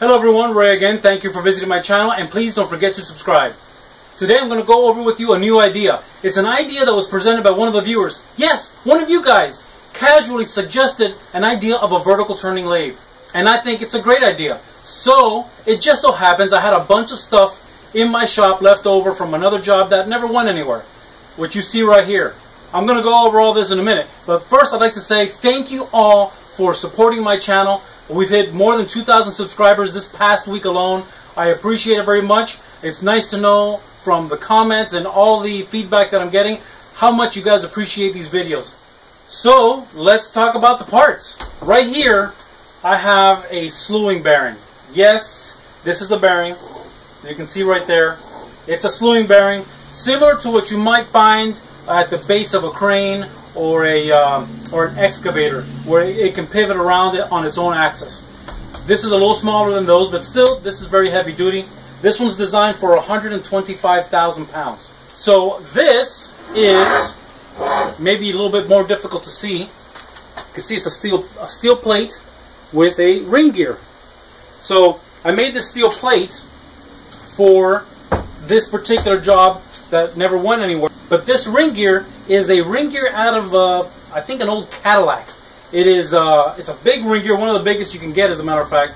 Hello everyone, Ray again. Thank you for visiting my channel and please don't forget to subscribe. Today I'm going to go over with you a new idea. It's an idea that was presented by one of the viewers. Yes, one of you guys casually suggested an idea of a vertical turning lathe. And I think it's a great idea. So, it just so happens I had a bunch of stuff in my shop left over from another job that never went anywhere. Which you see right here. I'm going to go over all this in a minute. But first I'd like to say thank you all for supporting my channel. We've hit more than 2,000 subscribers this past week alone. I appreciate it very much. It's nice to know from the comments and all the feedback that I'm getting how much you guys appreciate these videos. So, let's talk about the parts. Right here, I have a slewing bearing. Yes, this is a bearing. You can see right there. It's a slewing bearing, similar to what you might find at the base of a crane or a um, or an excavator where it can pivot around it on its own axis. This is a little smaller than those, but still, this is very heavy duty. This one's designed for 125,000 pounds. So this is maybe a little bit more difficult to see. You can see it's a steel a steel plate with a ring gear. So I made this steel plate for this particular job that never went anywhere. But this ring gear is a ring gear out of, uh, I think, an old Cadillac. It is, uh, it's a big ring gear, one of the biggest you can get, as a matter of fact,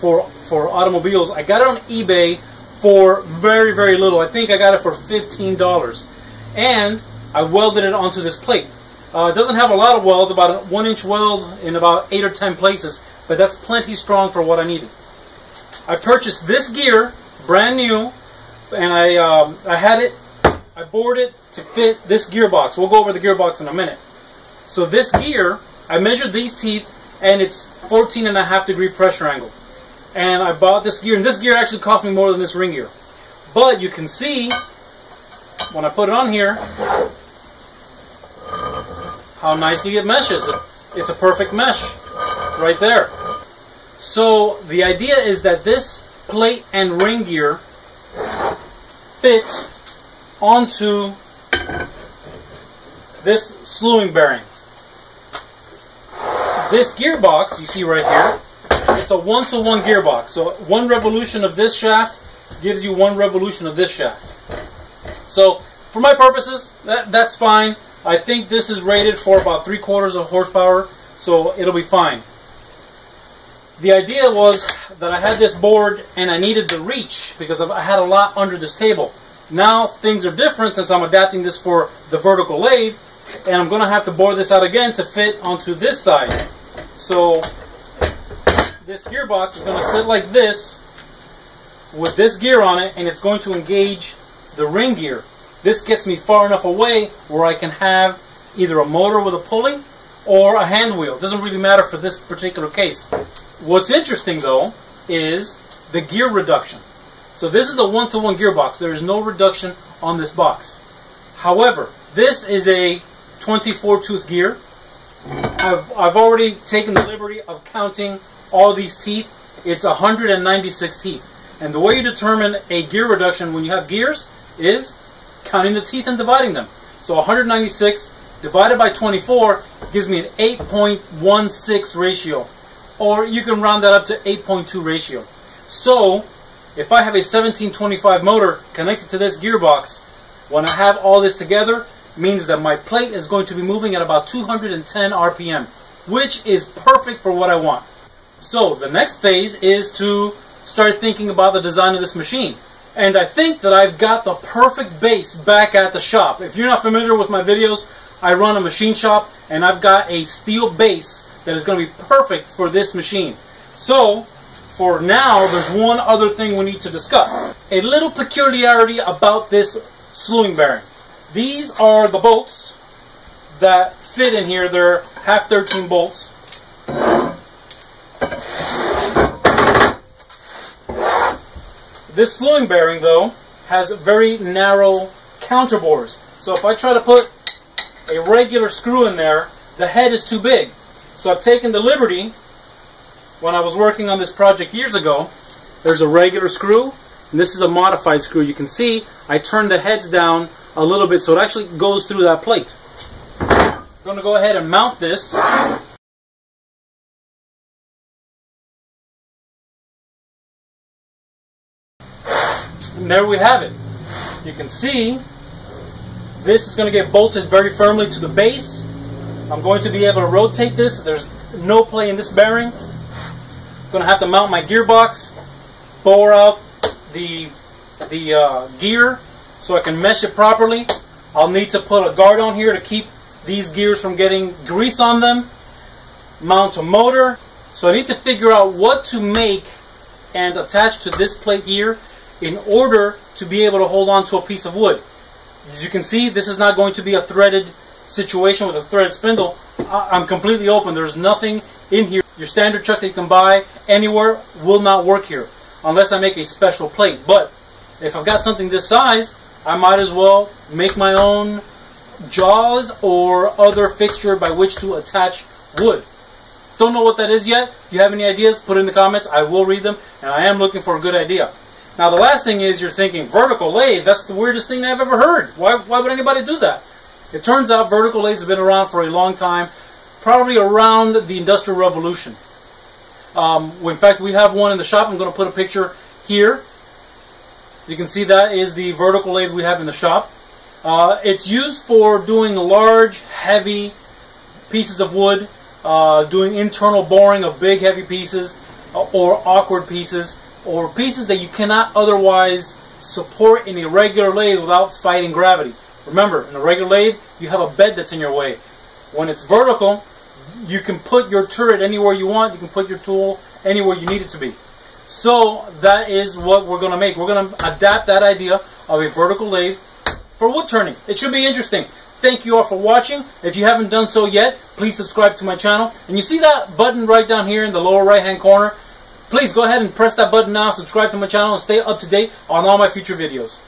for for automobiles. I got it on eBay for very, very little. I think I got it for fifteen dollars, and I welded it onto this plate. Uh, it doesn't have a lot of welds, about a one-inch weld in about eight or ten places, but that's plenty strong for what I needed. I purchased this gear, brand new, and I um, I had it I bored it to fit this gearbox. We'll go over the gearbox in a minute. So this gear, I measured these teeth, and it's 14 and a half degree pressure angle. And I bought this gear, and this gear actually cost me more than this ring gear. But you can see, when I put it on here, how nicely it meshes. It's a perfect mesh right there. So the idea is that this plate and ring gear fit onto this slewing bearing. This gearbox, you see right here, it's a one-to-one -one gearbox. So one revolution of this shaft gives you one revolution of this shaft. So for my purposes, that, that's fine. I think this is rated for about three quarters of horsepower, so it'll be fine. The idea was that I had this board and I needed the reach because I had a lot under this table. Now things are different since I'm adapting this for the vertical lathe and I'm going to have to bore this out again to fit onto this side. So this gearbox is going to sit like this with this gear on it and it's going to engage the ring gear. This gets me far enough away where I can have either a motor with a pulley or a hand wheel. It doesn't really matter for this particular case. What's interesting though is the gear reduction. So this is a one-to-one -one gearbox. There is no reduction on this box. However, this is a 24 tooth gear. I've, I've already taken the liberty of counting all these teeth. It's 196 teeth. And the way you determine a gear reduction when you have gears is counting the teeth and dividing them. So 196 divided by 24 gives me an 8.16 ratio. Or you can round that up to 8.2 ratio. So if I have a 1725 motor connected to this gearbox, when I have all this together, means that my plate is going to be moving at about 210 RPM, which is perfect for what I want. So the next phase is to start thinking about the design of this machine. And I think that I've got the perfect base back at the shop. If you're not familiar with my videos, I run a machine shop and I've got a steel base that is going to be perfect for this machine. So for now, there's one other thing we need to discuss. A little peculiarity about this slewing bearing. These are the bolts that fit in here. They're half 13 bolts. This slewing bearing, though, has very narrow counterbores. So if I try to put a regular screw in there, the head is too big. So I've taken the liberty when I was working on this project years ago, there's a regular screw, and this is a modified screw. You can see I turned the heads down a little bit so it actually goes through that plate. I'm going to go ahead and mount this And there we have it. You can see this is going to get bolted very firmly to the base. I'm going to be able to rotate this. There's no play in this bearing. Going to have to mount my gearbox, bore out the, the uh, gear so I can mesh it properly. I'll need to put a guard on here to keep these gears from getting grease on them. Mount a motor. So I need to figure out what to make and attach to this plate here in order to be able to hold on to a piece of wood. As you can see, this is not going to be a threaded situation with a threaded spindle. I'm completely open. There's nothing in here. Your standard chucks that you can buy anywhere will not work here unless I make a special plate. But if I've got something this size, I might as well make my own jaws or other fixture by which to attach wood. Don't know what that is yet. If you have any ideas, put in the comments. I will read them, and I am looking for a good idea. Now, the last thing is you're thinking, vertical lathe, that's the weirdest thing I've ever heard. Why, why would anybody do that? It turns out vertical lathes have been around for a long time, probably around the Industrial Revolution. Um, in fact, we have one in the shop. I'm going to put a picture here. You can see that is the vertical lathe we have in the shop. Uh, it's used for doing large, heavy pieces of wood, uh, doing internal boring of big, heavy pieces, uh, or awkward pieces or pieces that you cannot otherwise support in a regular lathe without fighting gravity. Remember, in a regular lathe, you have a bed that's in your way. When it's vertical, you can put your turret anywhere you want. You can put your tool anywhere you need it to be. So that is what we're going to make. We're going to adapt that idea of a vertical lathe for wood turning. It should be interesting. Thank you all for watching. If you haven't done so yet, please subscribe to my channel. And you see that button right down here in the lower right hand corner? Please go ahead and press that button now, subscribe to my channel, and stay up to date on all my future videos.